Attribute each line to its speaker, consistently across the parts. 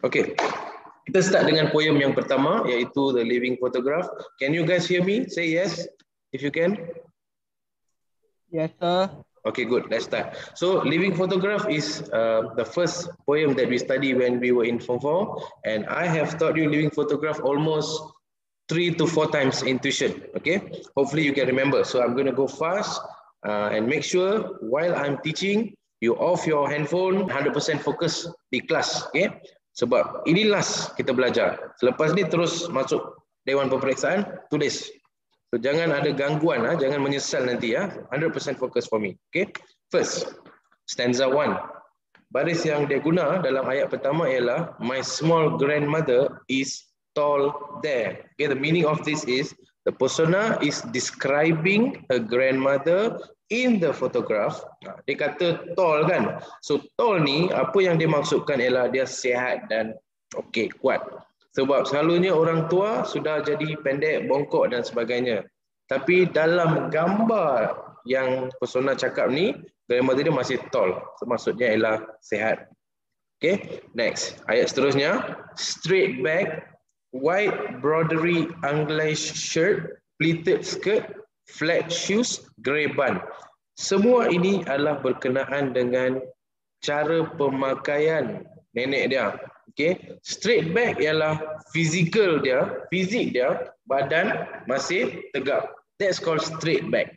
Speaker 1: Okay. Kita start dengan poem yang pertama iaitu The Living Photograph. Can you guys hear me? Say yes if you can.
Speaker 2: Yes, sir.
Speaker 1: Okay, good. Let's start. So, Living Photograph is uh, the first poem that we study when we were in Form 4. And I have taught you Living Photograph almost three to four times in tuition. Okay, hopefully you can remember. So, I'm going to go fast uh, and make sure while I'm teaching, you off your handphone, 100% fokus di kelas. Okay, sebab ini last kita belajar. Selepas ni terus masuk Dewan Peperiksaan, tulis. So jangan ada gangguan, ha? jangan menyesal nanti ya. 100% fokus for me. Okay. First, stanza one. Baris yang dia guna dalam ayat pertama ialah My small grandmother is tall there. Okay, the meaning of this is the persona is describing a grandmother in the photograph. Dia kata tall kan. So tall ni apa yang dia maksudkan ialah dia sihat dan okey kuat. Sebab selalunya orang tua sudah jadi pendek, bongkok dan sebagainya. Tapi dalam gambar yang persona cakap ni, grandmother dia masih tall. So, maksudnya ialah sehat. Okay, next. Ayat seterusnya. Straight back, white brodery English shirt, pleated skirt, flat shoes, grey bun. Semua ini adalah berkenaan dengan cara pemakaian nenek dia. Okay, straight back ialah physical dia, fizik dia, badan masih tegak. That's called straight back.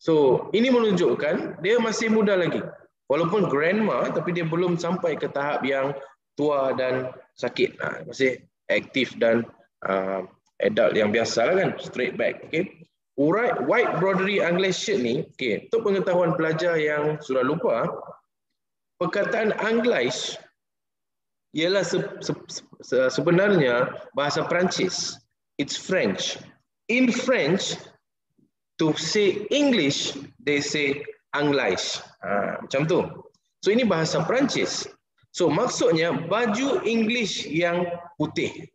Speaker 1: So, ini menunjukkan dia masih muda lagi. Walaupun grandma, tapi dia belum sampai ke tahap yang tua dan sakit. Ha, masih aktif dan uh, adult yang biasa lah kan, straight back. Okay. Urat white brodery English shirt ni, okay, untuk pengetahuan pelajar yang sudah lupa, perkataan English ialah se, se, se, sebenarnya bahasa Perancis. It's French. In French, to say English, they say English. Ha, macam tu. So ini bahasa Perancis. So maksudnya baju English yang putih.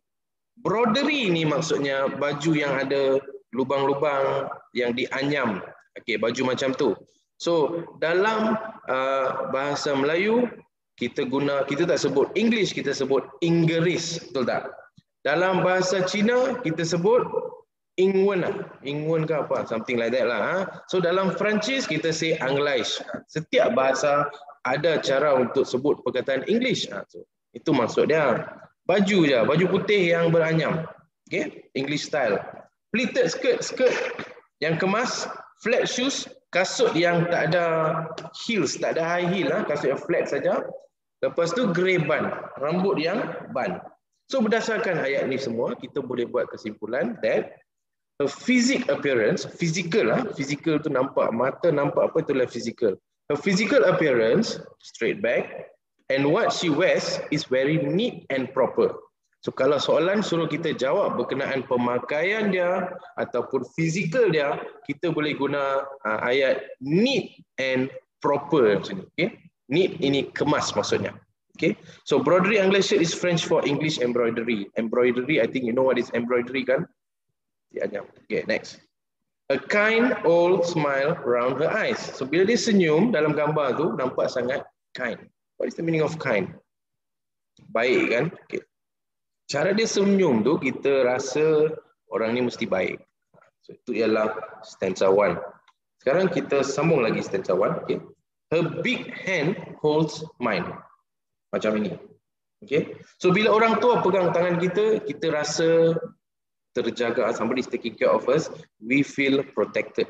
Speaker 1: Brodery ini maksudnya baju yang ada lubang-lubang yang dianyam. Okey, baju macam tu. So dalam uh, bahasa Melayu kita guna kita tak sebut English kita sebut Inggeris betul tak dalam bahasa Cina kita sebut Ingwen lah Ingwen ke apa something like that lah ha? so dalam Perancis kita say English setiap bahasa ada cara untuk sebut perkataan English ha? so, itu maksud dia baju je baju putih yang beranyam okay English style pleated skirt skirt yang kemas flat shoes kasut yang tak ada heels, tak ada high heel lah, kasut yang flat saja. Lepas tu grey bun, rambut yang bun. So berdasarkan ayat ni semua, kita boleh buat kesimpulan that a physic appearance, physical lah, physical tu nampak, mata nampak apa itulah physical. Her physical appearance, straight back, and what she wears is very neat and proper. So kalau soalan suruh kita jawab berkenaan pemakaian dia ataupun fizikal dia, kita boleh guna uh, ayat neat and proper macam ni. Okay? Neat ini kemas maksudnya. Okay. So broderie English shirt is French for English embroidery. Embroidery, I think you know what is embroidery kan? Ya, yeah, Okay, next. A kind old smile around her eyes. So bila dia senyum dalam gambar tu nampak sangat kind. What is the meaning of kind? Baik kan? Okay. Cara dia senyum tu kita rasa orang ni mesti baik. So itu ialah stanza one. Sekarang kita sambung lagi stanza one. Okay. Her big hand holds mine. Macam ini. Okay. So bila orang tua pegang tangan kita, kita rasa terjaga. Somebody is taking care of us. We feel protected.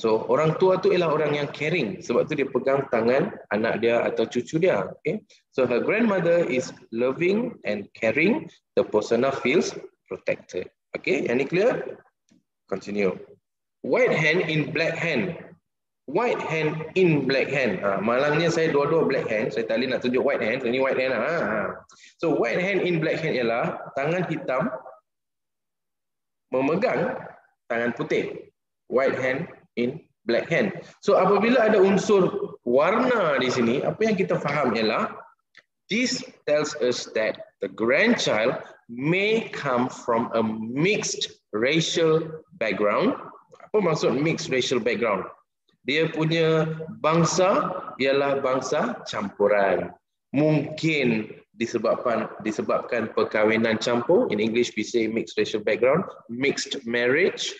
Speaker 1: So orang tua tu ialah orang yang caring. Sebab tu dia pegang tangan anak dia atau cucu dia. Okay. So her grandmother is loving and caring. The persona feels protected. Okay. Ni clear? Continue. White hand in black hand white hand in black hand. Ha, malangnya saya dua-dua black hand. Saya tak boleh nak tunjuk white hand. Ini white hand. Ha. ha. So white hand in black hand ialah tangan hitam memegang tangan putih. White hand in black hand. So apabila ada unsur warna di sini, apa yang kita faham ialah this tells us that the grandchild may come from a mixed racial background. Apa maksud mixed racial background? dia punya bangsa ialah bangsa campuran. Mungkin disebabkan disebabkan perkahwinan campur in English we say mixed racial background mixed marriage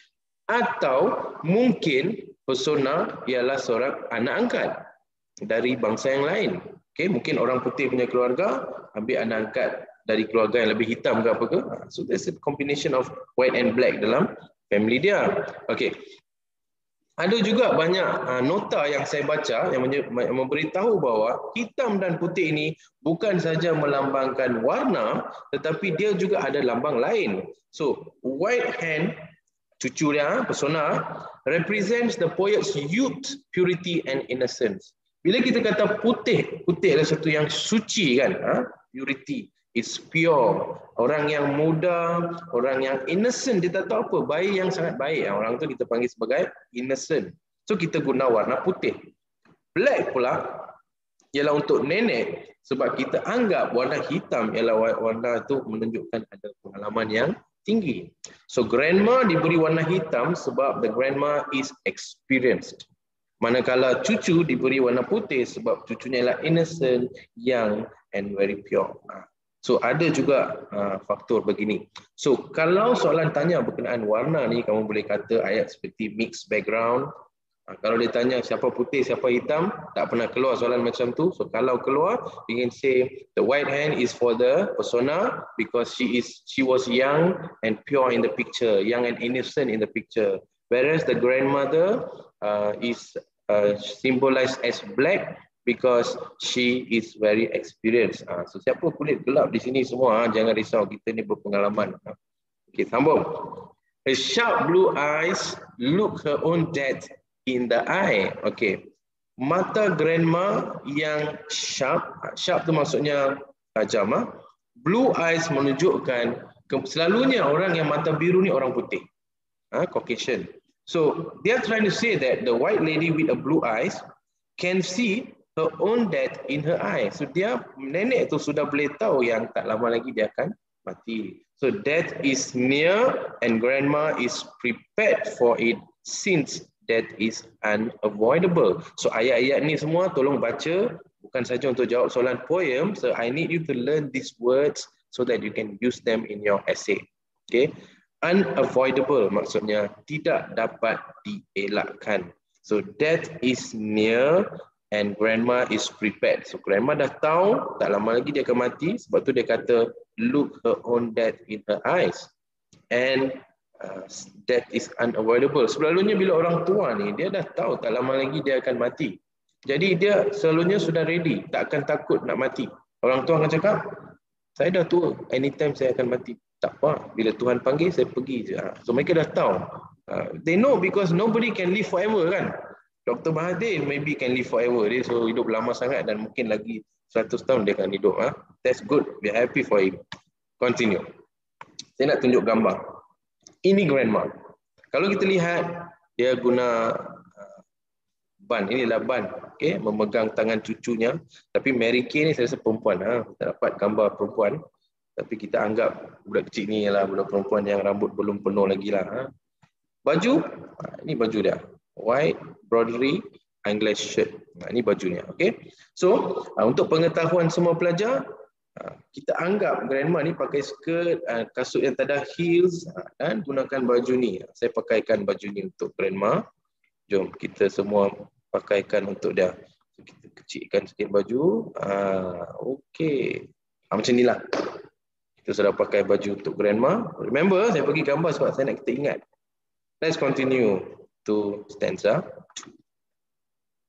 Speaker 1: atau mungkin persona ialah seorang anak angkat dari bangsa yang lain. Okay, mungkin orang putih punya keluarga ambil anak angkat dari keluarga yang lebih hitam ke apa ke. So there's a combination of white and black dalam family dia. Okay ada juga banyak uh, nota yang saya baca yang memberitahu bahawa hitam dan putih ini bukan saja melambangkan warna tetapi dia juga ada lambang lain. So, white hand cucu dia persona represents the poet's youth, purity and innocence. Bila kita kata putih, putih adalah satu yang suci kan, ha? purity. It's pure. Orang yang muda, orang yang innocent, dia tak tahu apa. Bayi yang sangat baik. Orang tu kita panggil sebagai innocent. So kita guna warna putih. Black pula ialah untuk nenek sebab kita anggap warna hitam ialah warna tu menunjukkan ada pengalaman yang tinggi. So grandma diberi warna hitam sebab the grandma is experienced. Manakala cucu diberi warna putih sebab cucunya ialah innocent, young and very pure. So ada juga uh, faktor begini. So kalau soalan tanya berkenaan warna ni kamu boleh kata ayat seperti mixed background. Uh, kalau dia tanya siapa putih siapa hitam tak pernah keluar soalan macam tu. So kalau keluar you can say the white hand is for the persona because she is she was young and pure in the picture, young and innocent in the picture. Whereas the grandmother uh, is uh, symbolized as black because she is very experienced. Uh, so siapa kulit gelap di sini semua, uh, jangan risau kita ni berpengalaman. Uh. Okay, sambung. Her sharp blue eyes look her own dad in the eye. Okay. Mata grandma yang sharp, sharp tu maksudnya tajam. Uh. Blue eyes menunjukkan selalunya orang yang mata biru ni orang putih. Uh, Caucasian. So, they are trying to say that the white lady with a blue eyes can see her own death in her eye. So dia nenek tu sudah boleh tahu yang tak lama lagi dia akan mati. So death is near and grandma is prepared for it since death is unavoidable. So ayat-ayat ni semua tolong baca bukan saja untuk jawab soalan poem. So I need you to learn these words so that you can use them in your essay. Okay. Unavoidable maksudnya tidak dapat dielakkan. So death is near and grandma is prepared. So grandma dah tahu tak lama lagi dia akan mati sebab tu dia kata look her own death in her eyes. And uh, death is unavoidable. Selalunya bila orang tua ni dia dah tahu tak lama lagi dia akan mati. Jadi dia selalunya sudah ready, tak akan takut nak mati. Orang tua akan cakap, saya dah tua, anytime saya akan mati. Tak apa, bila Tuhan panggil saya pergi je. So mereka dah tahu. Uh, they know because nobody can live forever kan. Dr. Mahathir maybe can live forever. Dia so hidup lama sangat dan mungkin lagi 100 tahun dia akan hidup. Ha? That's good. Are happy for him. Continue. Saya nak tunjuk gambar. Ini grandma. Kalau kita lihat, dia guna uh, ban. Inilah ban. Okay? Memegang tangan cucunya. Tapi Mary Kay ni saya rasa perempuan. Ha? Kita dapat gambar perempuan. Tapi kita anggap budak kecil ni ialah budak perempuan yang rambut belum penuh lagi lah. Ha? Baju, ini baju dia white broderie English shirt. Ini bajunya. Okay. So uh, untuk pengetahuan semua pelajar, uh, kita anggap grandma ni pakai skirt, uh, kasut yang tak ada heels dan gunakan baju ni. Saya pakaikan baju ni untuk grandma. Jom kita semua pakaikan untuk dia. So, kita kecilkan sikit baju. Uh, okay. Uh, macam ni lah. Kita sudah pakai baju untuk grandma. Remember, saya bagi gambar sebab saya nak kita ingat. Let's continue to stanza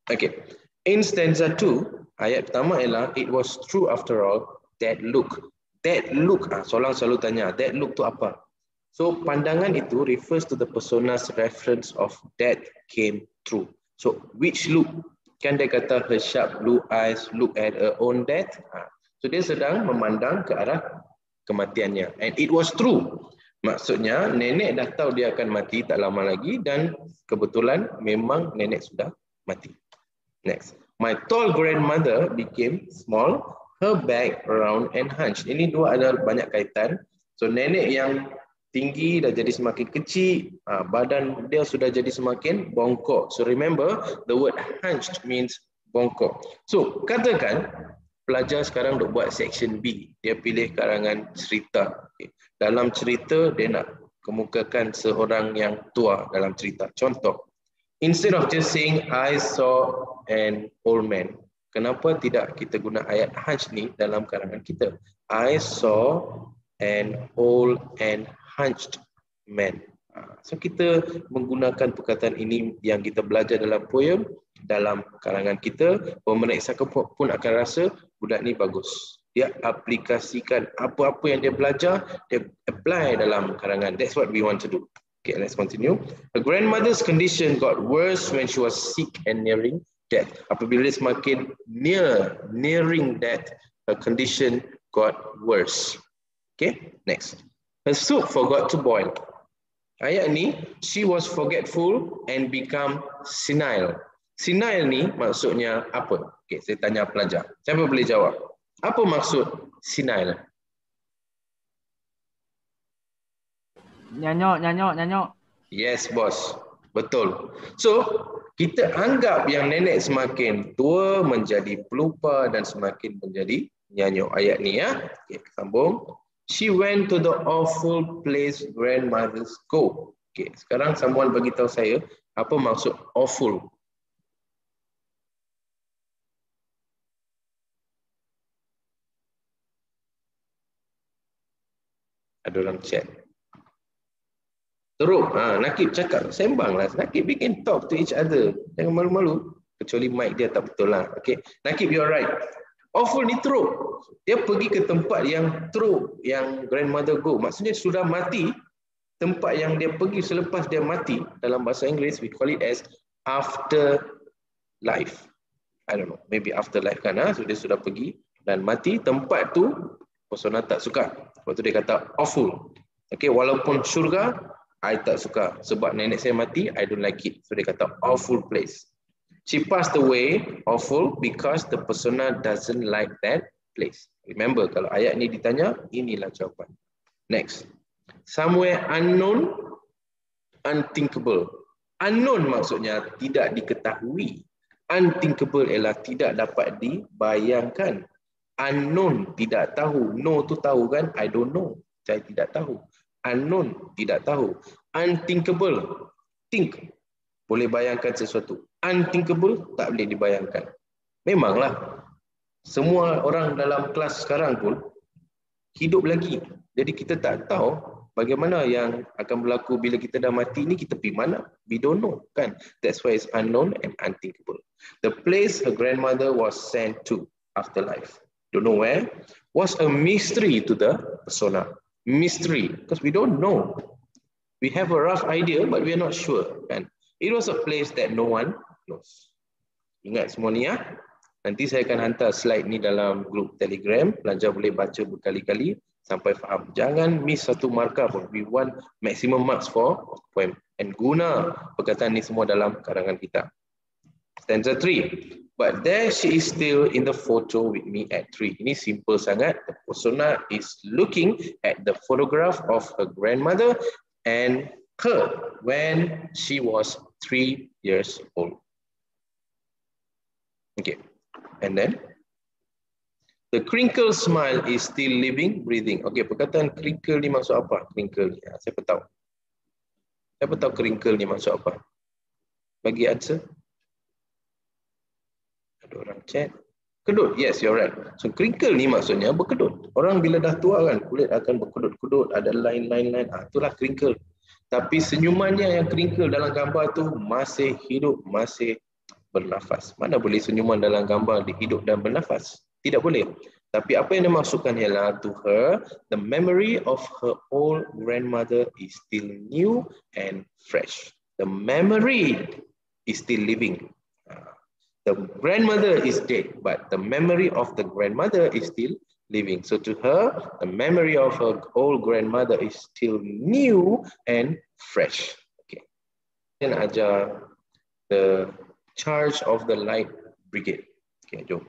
Speaker 1: 2. Okay. In stanza 2, ayat pertama ialah it was true after all that look. That look, ah, soalan selalu tanya, that look tu apa? So pandangan itu refers to the persona's reference of that came true. So which look? Kan dia kata her sharp blue eyes look at her own death. Ah. So dia sedang memandang ke arah kematiannya. And it was true. Maksudnya nenek dah tahu dia akan mati tak lama lagi dan kebetulan memang nenek sudah mati. Next. My tall grandmother became small, her back round and hunched. Ini dua ada banyak kaitan. So nenek yang tinggi dah jadi semakin kecil, ah, badan dia sudah jadi semakin bongkok. So remember the word hunched means bongkok. So katakan pelajar sekarang duk buat section B. Dia pilih karangan cerita. Okay. Dalam cerita, dia nak kemukakan seorang yang tua dalam cerita. Contoh, instead of just saying, I saw an old man. Kenapa tidak kita guna ayat hunch ni dalam karangan kita? I saw an old and hunched man. So kita menggunakan perkataan ini yang kita belajar dalam poem dalam kalangan kita, pemeriksa pun akan rasa budak ni bagus. Dia aplikasikan apa-apa yang dia belajar, dia apply dalam karangan. That's what we want to do. Okay, let's continue. Her grandmother's condition got worse when she was sick and nearing death. Apabila semakin near, nearing death, her condition got worse. Okay, next. Her soup forgot to boil. Ayat ni, she was forgetful and become senile. Senile ni maksudnya apa? Okay, saya tanya pelajar. Siapa boleh jawab? Apa maksud senile?
Speaker 2: Nyanyok, nyanyok, nyanyok.
Speaker 1: Yes, boss. Betul. So, kita anggap yang nenek semakin tua menjadi pelupa dan semakin menjadi nyanyok. Ayat ni ya. Okay, sambung. She went to the awful place grandmothers go. Okay, sekarang someone bagi tahu saya apa maksud awful. Ada orang chat. Teruk. Ha, Nakib cakap, sembanglah. Nakib bikin talk to each other. Jangan malu-malu. Kecuali mic dia tak betul lah. Okay. Nakib, you're right. Awful ni teruk. Dia pergi ke tempat yang teruk yang grandmother go. Maksudnya sudah mati. Tempat yang dia pergi selepas dia mati. Dalam bahasa Inggeris, we call it as after life. I don't know. Maybe after life kan. Ha? So dia sudah pergi dan mati. Tempat tu, Persona tak suka. Sebab tu dia kata awful. Okay, walaupun syurga, I tak suka. Sebab nenek saya mati, I don't like it. So dia kata awful place. She passed away awful because the persona doesn't like that place. Remember, kalau ayat ni ditanya, inilah jawapan. Next. Somewhere unknown, unthinkable. Unknown maksudnya tidak diketahui. Unthinkable ialah tidak dapat dibayangkan. Unknown, tidak tahu. No tu tahu kan? I don't know. Saya tidak tahu. Unknown, tidak tahu. Unthinkable, think. Boleh bayangkan sesuatu unthinkable tak boleh dibayangkan. Memanglah semua orang dalam kelas sekarang pun hidup lagi. Jadi kita tak tahu bagaimana yang akan berlaku bila kita dah mati ni kita pergi mana? We don't know kan. That's why it's unknown and unthinkable. The place her grandmother was sent to after life. Don't know where. Was a mystery to the persona. Mystery because we don't know. We have a rough idea but we are not sure kan. It was a place that no one close. Ingat semua ni ya. Nanti saya akan hantar slide ni dalam grup Telegram. Pelajar boleh baca berkali-kali sampai faham. Jangan miss satu markah pun. We want maximum marks for poem. And guna perkataan ni semua dalam karangan kita. Stanza 3. But there she is still in the photo with me at 3. Ini simple sangat. The persona is looking at the photograph of her grandmother and her when she was 3 years old. Okay. And then the crinkle smile is still living, breathing. Okay, perkataan crinkle ni maksud apa? Crinkle ni. Ha, siapa tahu? Siapa tahu crinkle ni maksud apa? Bagi answer. Ada orang chat. Kedut. Yes, you're right. So crinkle ni maksudnya berkedut. Orang bila dah tua kan, kulit akan berkedut-kedut, ada line-line-line. Ah, itulah crinkle. Tapi senyumannya yang crinkle dalam gambar tu masih hidup, masih bernafas. Mana boleh senyuman dalam gambar dihidup dan bernafas? Tidak boleh. Tapi apa yang dimaksudkan ialah to her, the memory of her old grandmother is still new and fresh. The memory is still living. Uh, the grandmother is dead, but the memory of the grandmother is still living. So to her, the memory of her old grandmother is still new and fresh. Okay. Then ajar the charge of the light brigade. Okay, jom.